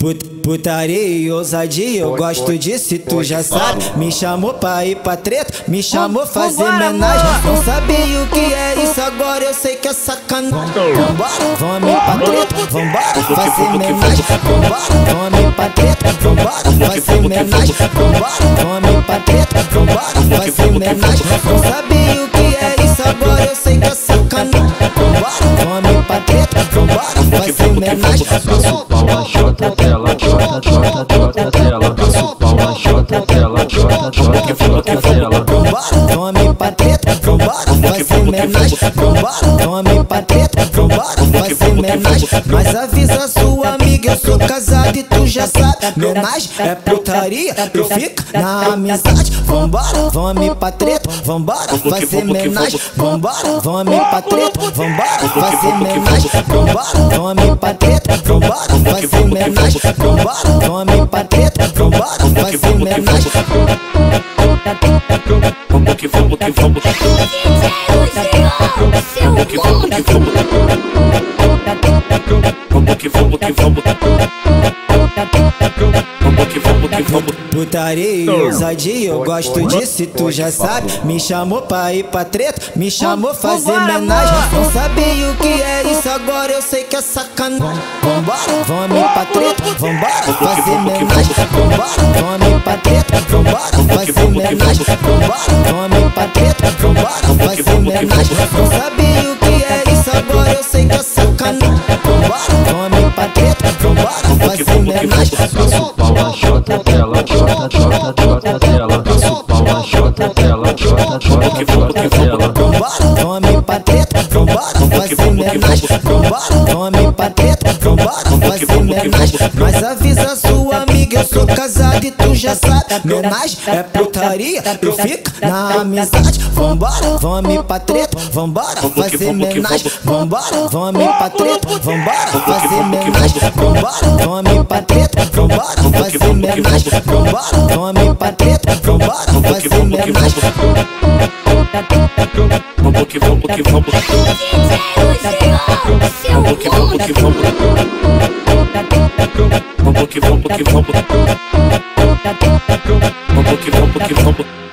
Put, putaria e ousadia, eu gosto disso e tu já sabe. Me chamou pra ir pra treta, me chamou fazer homenagem. Não sabia o que é isso, agora eu sei que é sacanagem. Vambora, vamos ir pra treta, vambora, fazer homenagem. Vambora, vamos ir pra treta, vambora, fazer homenagem. Vambora, vamos ir pra treta, vambora, fazer homenagem. Não sabia o que é isso, agora eu sei que é sacanagem. Vambora, vamos ir pra treta, vambora, fazer homenagem. Chota, tela, chota, chota, chota, tela. Tome vambora, fazer homenagem. Vambora, vambora, fazer homenagem. Mas avisa sua amiga, eu sou casado e tu já sabe. Homenagem é putaria, eu fico na amizade. Vambora, vamos pra treta, vambora, fazer homenagem. Vambora, vamos pra treta, vambora, fazer homenagem. Vambora, vamos pra treta, vambora, fazer homenagem. Vambora, vamos pra treta, vambora, fazer homenagem. Vamos que vamos que vamos. Vamos que vamos que vamos. Vamos que vamos que vamos. Vamos que vamos que vamos. Putaria e ousadia, eu gosto disso e tu já sabe. Me chamou pra ir pra treta, me chamou fazer homenagem. Não sabia o que é isso, agora eu sei que é sacanagem. Vambora, vamos ir pra treta, vambora, fazer homenagem. Vambora, vamos ir pra treta, vambora, fazer homenagem. Vambora, vamos ir pra treta, vambora, fazer homenagem. Não sabia vambora, fazer homenagem. Palma, chota, tela, chota, chota, chota, tela. Palma, chota, tela, chota, chota, chota, tela. Vambora, tome pra treta, vambora, fazer homenagem. Vambora, tome pra treta, vambora, fazer homenagem. Mas avisa sua amiga, eu sou casado e tu já sabe. Homenagem é putaria, eu fico na amizade. Vambora, vamos pra treta, vambora, fazer homenagem. Vambora, vamos pra treta, vambora, fazer homenagem. Vambora, vamos pra treta, vambora, fazer homenagem. Vambora, vamos pra treta, vambora, fazer homenagem. Vamos que vamos que. Vamos Vamos que vamos. Vamos que vamos que vamos.